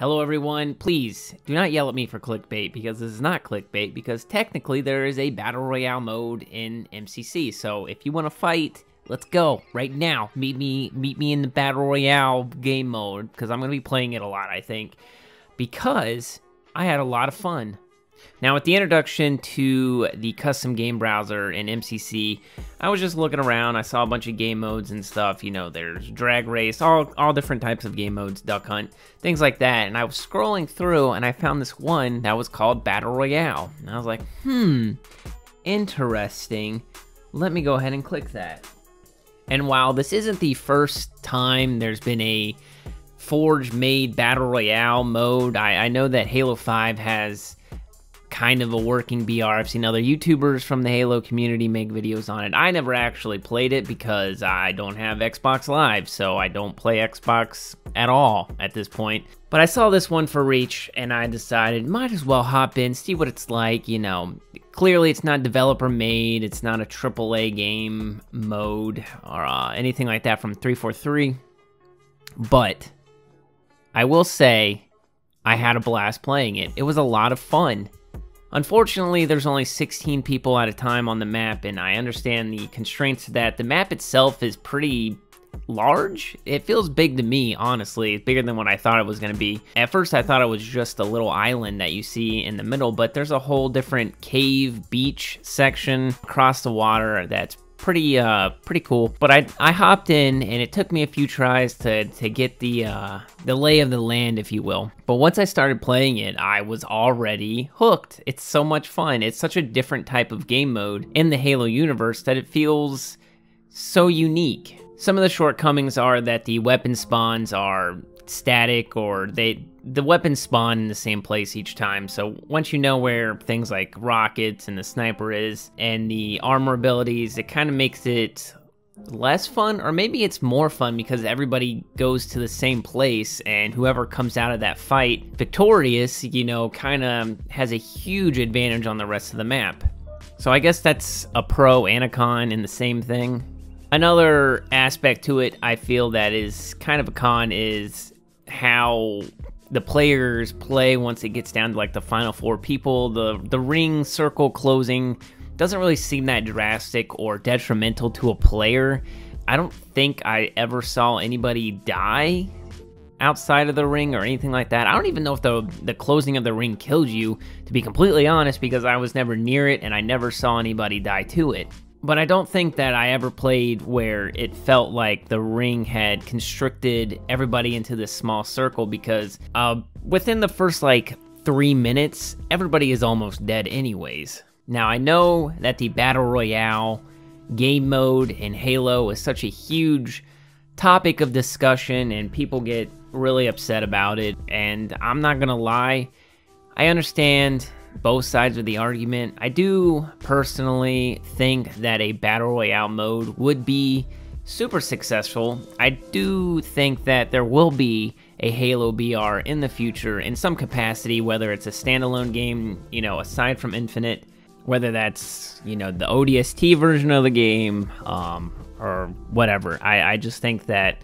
Hello everyone, please do not yell at me for clickbait because this is not clickbait because technically there is a battle royale mode in MCC. So if you want to fight, let's go right now. Meet me meet me in the battle royale game mode because I'm going to be playing it a lot, I think, because I had a lot of fun. Now, with the introduction to the custom game browser in MCC, I was just looking around. I saw a bunch of game modes and stuff. You know, there's drag race, all all different types of game modes, duck hunt, things like that. And I was scrolling through, and I found this one that was called Battle Royale. And I was like, hmm, interesting. Let me go ahead and click that. And while this isn't the first time there's been a Forge made Battle Royale mode, I, I know that Halo 5 has kind of a working BR. I've seen other YouTubers from the Halo community make videos on it. I never actually played it because I don't have Xbox Live, so I don't play Xbox at all at this point. But I saw this one for Reach and I decided might as well hop in, see what it's like, you know. Clearly it's not developer made, it's not a AAA game mode or uh, anything like that from 343. But I will say I had a blast playing it. It was a lot of fun. Unfortunately, there's only 16 people at a time on the map, and I understand the constraints to that. The map itself is pretty large. It feels big to me, honestly. It's bigger than what I thought it was going to be. At first, I thought it was just a little island that you see in the middle, but there's a whole different cave beach section across the water that's pretty uh pretty cool. But i i hopped in and it took me a few tries to to get the uh the lay of the land if you will. But once i started playing it i was already hooked. It's so much fun. It's such a different type of game mode in the halo universe that it feels so unique. Some of the shortcomings are that the weapon spawns are static or they the weapons spawn in the same place each time. So once you know where things like rockets and the sniper is and the armor abilities, it kind of makes it less fun or maybe it's more fun because everybody goes to the same place and whoever comes out of that fight victorious, you know, kind of has a huge advantage on the rest of the map. So I guess that's a pro and a con in the same thing. Another aspect to it I feel that is kind of a con is how the players play once it gets down to like the final four people. The the ring circle closing doesn't really seem that drastic or detrimental to a player. I don't think I ever saw anybody die outside of the ring or anything like that. I don't even know if the the closing of the ring kills you, to be completely honest, because I was never near it and I never saw anybody die to it. But I don't think that I ever played where it felt like the ring had constricted everybody into this small circle because uh, within the first like three minutes, everybody is almost dead, anyways. Now, I know that the Battle Royale game mode in Halo is such a huge topic of discussion and people get really upset about it. And I'm not gonna lie, I understand both sides of the argument. I do personally think that a Battle Royale mode would be super successful. I do think that there will be a Halo BR in the future in some capacity, whether it's a standalone game, you know, aside from Infinite, whether that's, you know, the ODST version of the game, um, or whatever. I, I just think that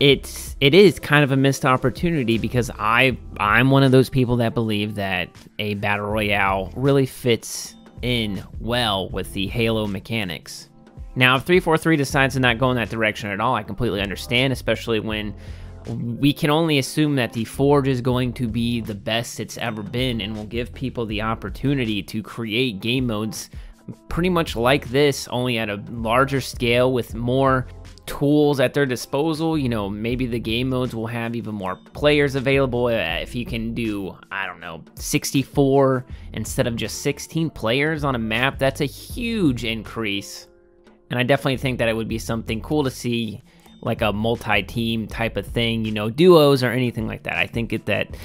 it's it is kind of a missed opportunity because I I'm one of those people that believe that a battle royale really fits in well with the Halo mechanics. Now, if 343 decides to not go in that direction at all, I completely understand, especially when we can only assume that the Forge is going to be the best it's ever been and will give people the opportunity to create game modes pretty much like this, only at a larger scale with more tools at their disposal. You know, maybe the game modes will have even more players available. Uh, if you can do, I don't know, 64 instead of just 16 players on a map, that's a huge increase. And I definitely think that it would be something cool to see, like a multi team type of thing, you know, duos or anything like that. I think it, that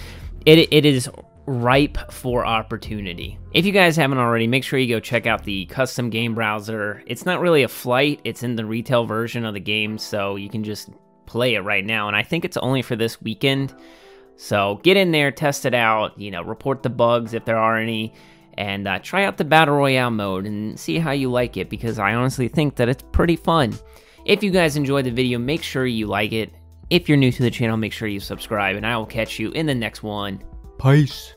it, it is ripe for opportunity. If you guys haven't already, make sure you go check out the custom game browser. It's not really a flight, it's in the retail version of the game, so you can just play it right now. And I think it's only for this weekend. So get in there, test it out, you know, report the bugs if there are any, and uh, try out the Battle Royale mode and see how you like it because I honestly think that it's pretty fun. If you guys enjoyed the video, make sure you like it, If you're new to the channel, make sure you subscribe, and I will catch you in the next one. Peace.